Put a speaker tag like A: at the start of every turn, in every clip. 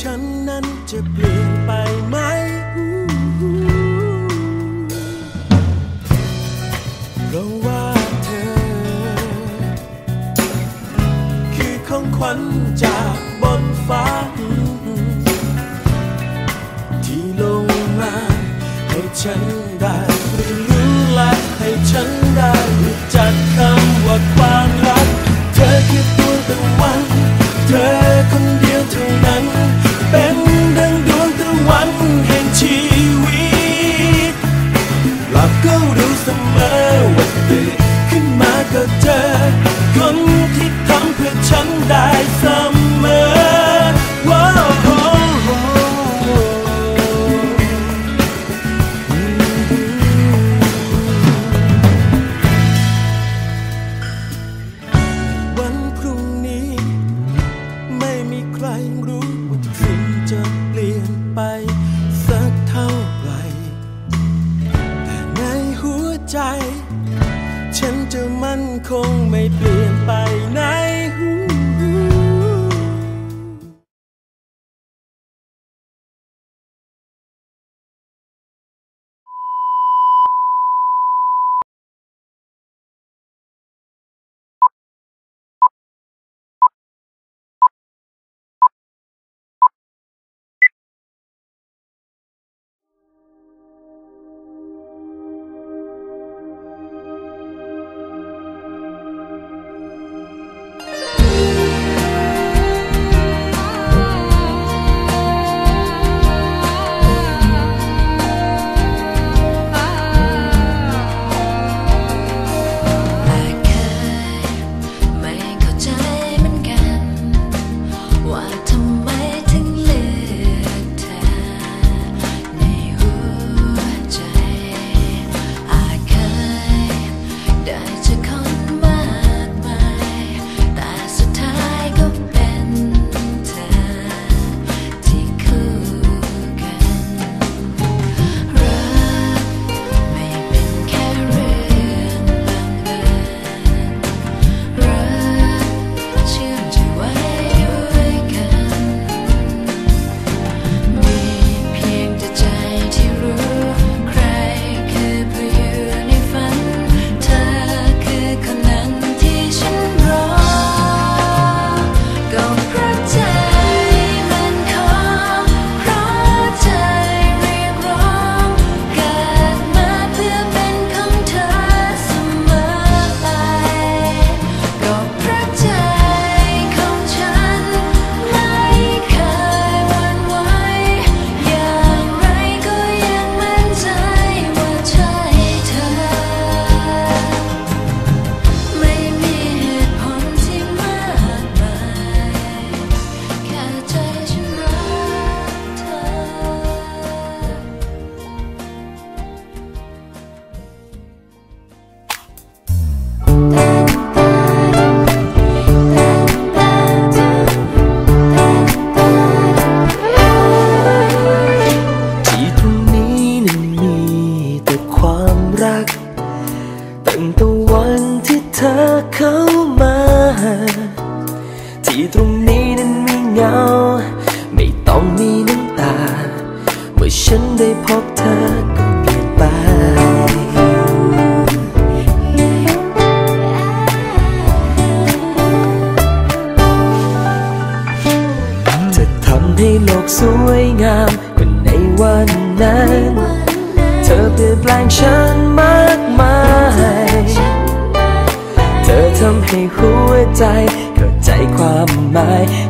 A: ฉันนั้นจะเปลี่ยนไปไหมเพราะว่าเธอ คือของขวัญจากบนฟ้า ที่ลงมาให้ฉันได้เรียนรู้และให้ฉันได้จัดคำว่าความรัก เธอคือตัวตะวัน เธอคนเดียว วันพรุ่งนี้ ไม่มีใครรู้ว่าสิ่งจะเปลี่ยนไป สักเท่าไรแต่ในหัวใจ ฉันจะมั่นคงไม่เปลี่ยนไปไหน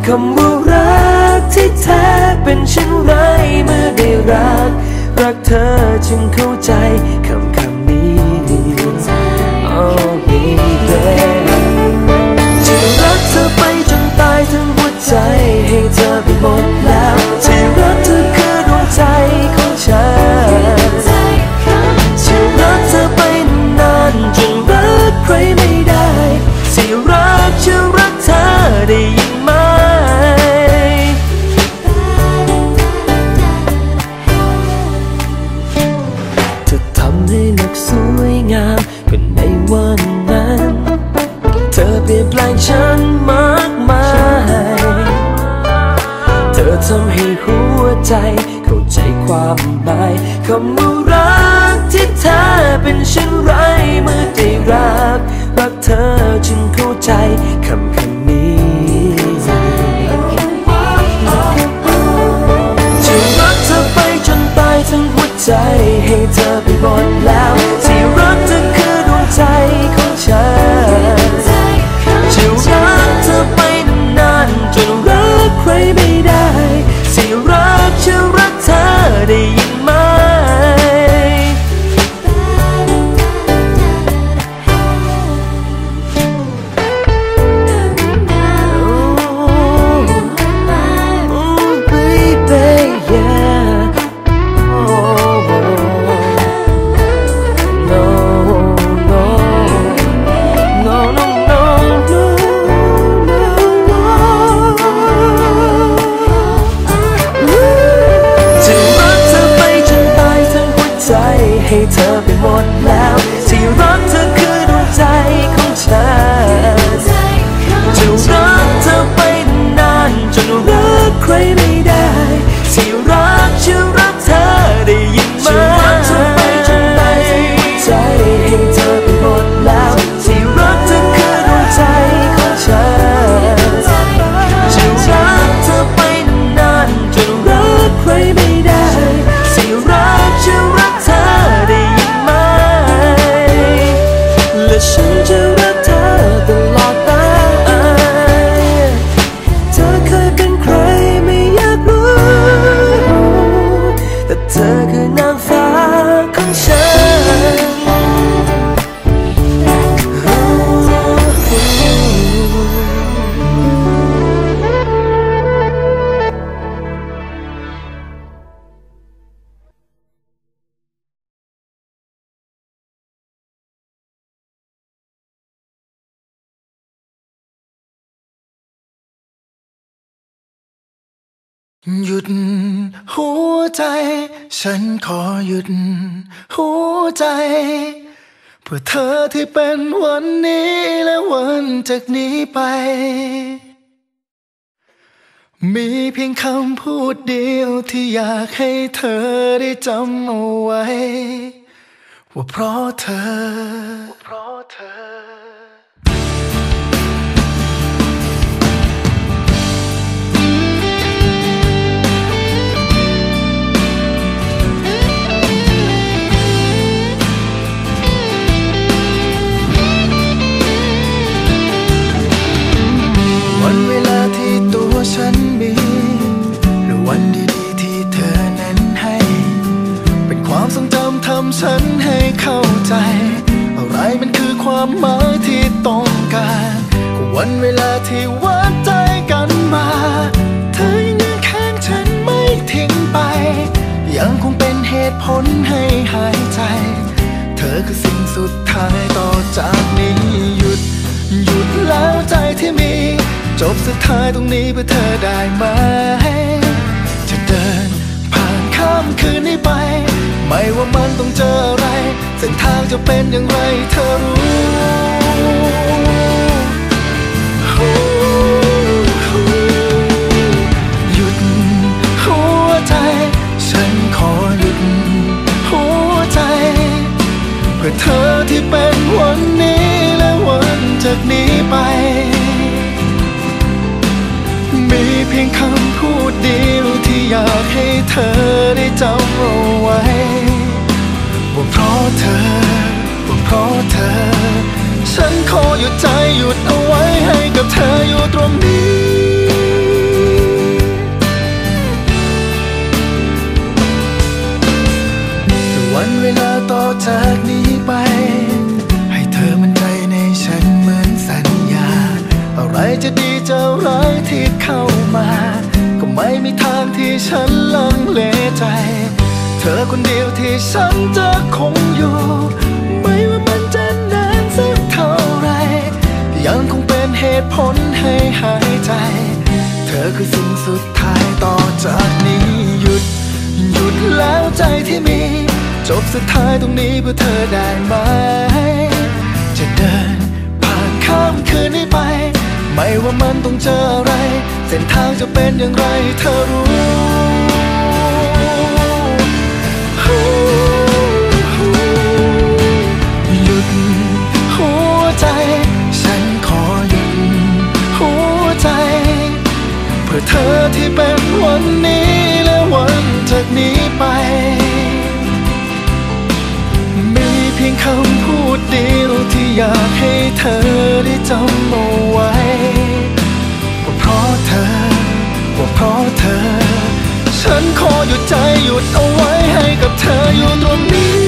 B: คำว่ารักที่แท้
A: เป็นเช่นไรเมื่อได้รัก รักเธอฉันเข้าใจ คำว่ารักที่แท้เป็นเช่นไรเมื่อได้รัก รักเธอจึงเข้าใจคำคำนี้จะรักเธอไปจนตายทั้งหัวใจให้เธอไปหมดแล้ว ที่รักเธอคือดวงใจของฉัน หยุดหัวใจ ฉันขอ
C: หยุดหัวใจ เพื่อเธอที่เป็นวันนี้และวันจากนี้ไป มีเพียงคำพูดเดียวที่อยากให้เธอได้จำเอาไว้ ว่าเพราะเธอ ตุผลให้หายใจ เธอคือสิ่งสุดท้ายต่อจากนี้หยุด หยุดแล้วใจที่มี จบสุดท้ายตรงนี้เพื่อเธอได้ไหม จะเดินผ่านข้ามคืนนี้ไป ไม่ว่ามันต้องเจออะไร เส้นทางจะเป็นอย่างไรเธอรู้ากให้เธอได้จำเอาไว้ว่าเพราะเธอว่าเพราะเธอ ฉันขอหยุดใจหยุดเอาไว้ให้กับเธออยู่ตรงนี้วันเวลาต่อจากนี้ไป ให้เธอมั่นใจในฉันเหมือนสัญญา อะไรจะดีจะร้ายที่เข้ามา ไม่มีทางที่ฉันลังเลใจ เธอคนเดียวที่ฉันจะคงอยู่ ไม่ว่ามันจะนานสักเท่าไร ยังคงเป็นเหตุผลให้หายใจ เธอคือสิ่งสุดท้ายต่อจากนี้หยุด หยุดแล้วใจที่มี จบสุดท้ายตรงนี้เพื่อเธอได้ไหม จะเดินผ่านข้ามคืน ไม่ว่ามันต้องเจออะไร เส้นทางจะเป็นอย่างไรเธอรู้ื่อเธอที่เป็นวันนี้และวันจากนี้ไป มีเพียงคำพูด อยากให้เธอได้จำเอาไว้ว่าเพราะเธอว่าเพราะเธอ ฉันขอหยุดใจหยุดเอาไว้ให้กับเธออยู่ตรงนี้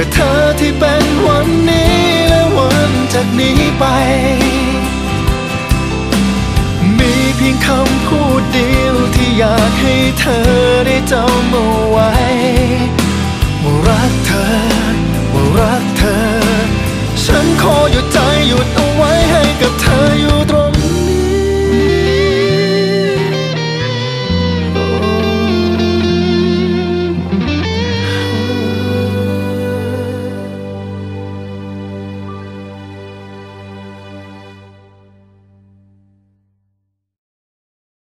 C: พื่อเธอที่เป็นวันนี้และวันจากนี้ไป มีเพียงคำพูดเดียวที่อยากให้เธอได้จำเอาไว้ว่ารักเธอ